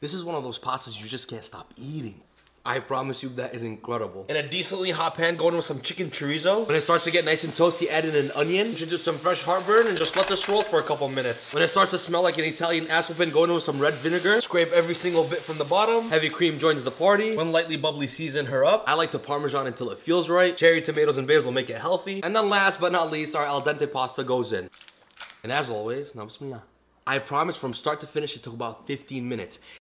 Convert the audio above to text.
This is one of those pastas you just can't stop eating. I promise you that is incredible. In a decently hot pan, going with some chicken chorizo. When it starts to get nice and toasty, add in an onion. Introduce some fresh heartburn and just let this roll for a couple minutes. When it starts to smell like an Italian ass whooping, go in with some red vinegar. Scrape every single bit from the bottom. Heavy cream joins the party. When lightly bubbly, season her up. I like to parmesan until it feels right. Cherry, tomatoes, and basil make it healthy. And then last but not least, our al dente pasta goes in. And as always, na bismillah. I promise from start to finish it took about 15 minutes.